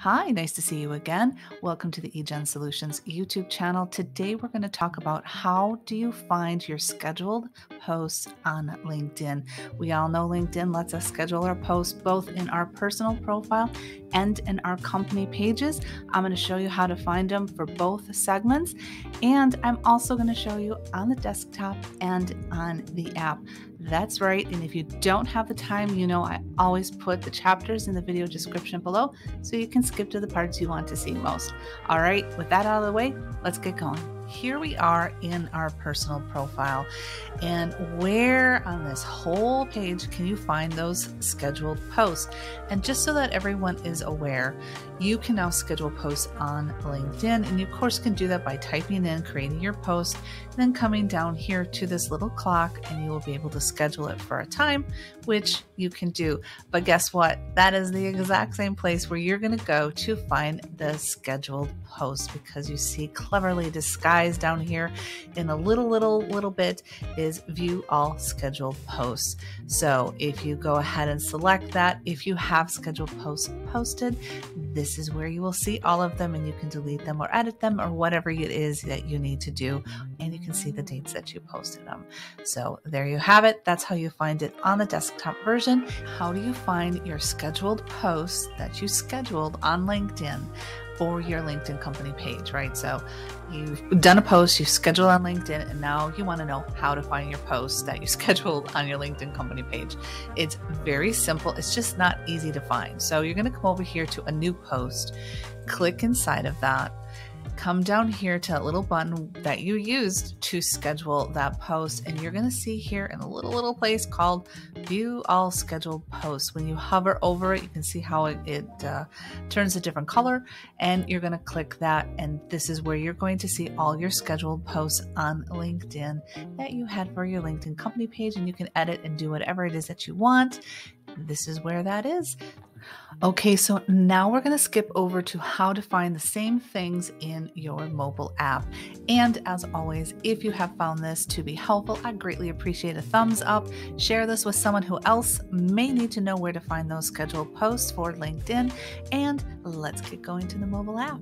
Hi, nice to see you again. Welcome to the eJenn Solutions YouTube channel. Today we're going to talk about how do you find your scheduled posts on LinkedIn. We all know LinkedIn lets us schedule our posts both in our personal profile and in our company pages. I'm going to show you how to find them for both segments, and I'm also going to show you on the desktop and on the app. That's right. And if you don't have the time, you know, I always put the chapters in the video description below so you can skip to the parts you want to see most. All right, with that out of the way, let's get going here we are in our personal profile. And where on this whole page can you find those scheduled posts? And just so that everyone is aware, you can now schedule posts on LinkedIn. And you, of course, can do that by typing in, creating your post, and then coming down here to this little clock, and you will be able to schedule it for a time, which you can do. But guess what? That is the exact same place where you're going to go to find the scheduled post because you see cleverly disguised down here in a little, little, little bit is view all scheduled posts. So if you go ahead and select that, if you have scheduled posts posted, this is where you will see all of them and you can delete them or edit them or whatever it is that you need to do. And you can see the dates that you posted them. So there you have it. That's how you find it on the desktop version. How do you find your scheduled posts that you scheduled on LinkedIn? For your LinkedIn company page, right? So you've done a post, you've scheduled on LinkedIn, and now you want to know how to find your posts that you scheduled on your LinkedIn company page. It's very simple, it's just not easy to find. So you're going to come over here to a new post, click inside of that come down here to that little button that you used to schedule that post and you're going to see here in a little little place called view all scheduled posts. When you hover over it you can see how it, it uh, turns a different color and you're going to click that and this is where you're going to see all your scheduled posts on linkedin that you had for your linkedin company page and you can edit and do whatever it is that you want. This is where that is Okay, so now we're going to skip over to how to find the same things in your mobile app. And as always, if you have found this to be helpful, I'd greatly appreciate a thumbs up. Share this with someone who else may need to know where to find those scheduled posts for LinkedIn. And let's get going to the mobile app.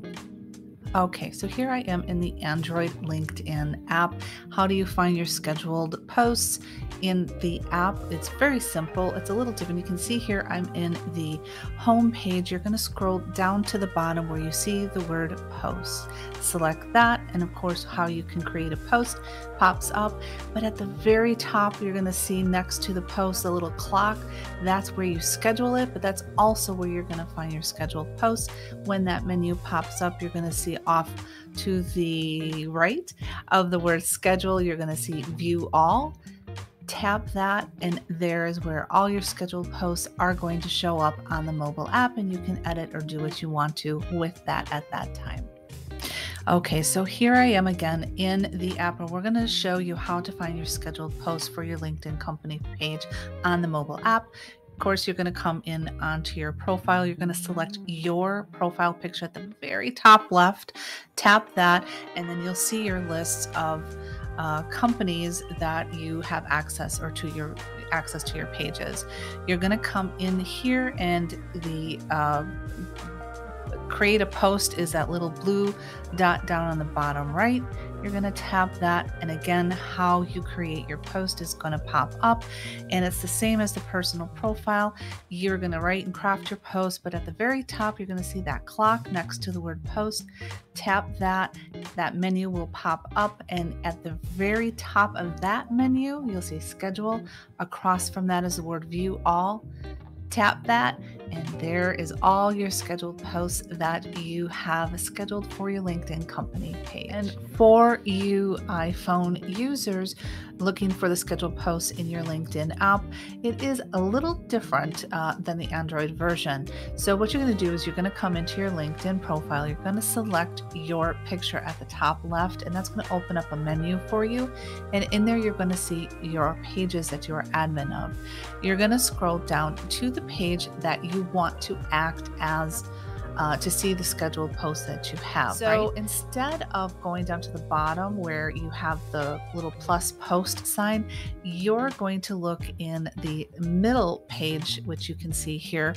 Okay, so here I am in the Android LinkedIn app. How do you find your scheduled posts in the app? It's very simple. It's a little different. You can see here I'm in the home page. You're going to scroll down to the bottom where you see the word posts. Select that, and of course, how you can create a post pops up. But at the very top, you're going to see next to the post a little clock. That's where you schedule it, but that's also where you're going to find your scheduled posts. When that menu pops up, you're going to see off to the right of the word schedule, you're going to see view all. Tap that, and there is where all your scheduled posts are going to show up on the mobile app, and you can edit or do what you want to with that at that time. Okay, so here I am again in the app, and we're going to show you how to find your scheduled posts for your LinkedIn company page on the mobile app. Of course, you're going to come in onto your profile. You're going to select your profile picture at the very top left, tap that, and then you'll see your list of uh, companies that you have access or to your access to your pages. You're going to come in here and the uh, create a post is that little blue dot down on the bottom right. You're going to tap that, and again, how you create your post is going to pop up. And it's the same as the personal profile. You're going to write and craft your post, but at the very top, you're going to see that clock next to the word post. Tap that, that menu will pop up, and at the very top of that menu, you'll see schedule. Across from that is the word view all. Tap that, and there is all your scheduled posts that you have scheduled for your LinkedIn company page. And for you iPhone users looking for the scheduled posts in your LinkedIn app, it is a little different uh, than the Android version. So, what you're going to do is you're going to come into your LinkedIn profile, you're going to select your picture at the top left, and that's going to open up a menu for you. And in there, you're going to see your pages that you are admin of. You're going to scroll down to the page that you want to act as uh, to see the scheduled posts that you have. So right? instead of going down to the bottom where you have the little plus post sign, you're going to look in the middle page, which you can see here,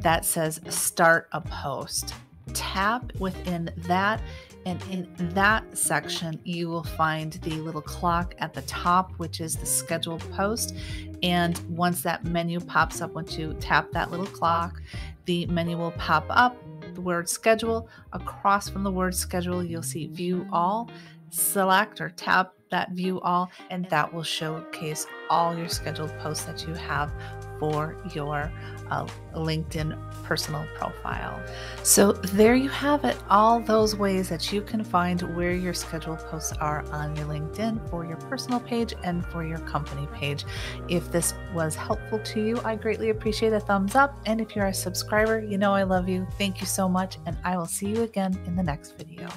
that says start a post. Tap within that and in that section, you will find the little clock at the top, which is the scheduled post. And once that menu pops up, once you tap that little clock, the menu will pop up, the word schedule. Across from the word schedule, you'll see view all. Select or tap that view all, and that will showcase all your scheduled posts that you have for your uh, LinkedIn personal profile. So, there you have it all those ways that you can find where your scheduled posts are on your LinkedIn for your personal page and for your company page. If this was helpful to you, I greatly appreciate a thumbs up. And if you're a subscriber, you know I love you. Thank you so much, and I will see you again in the next video.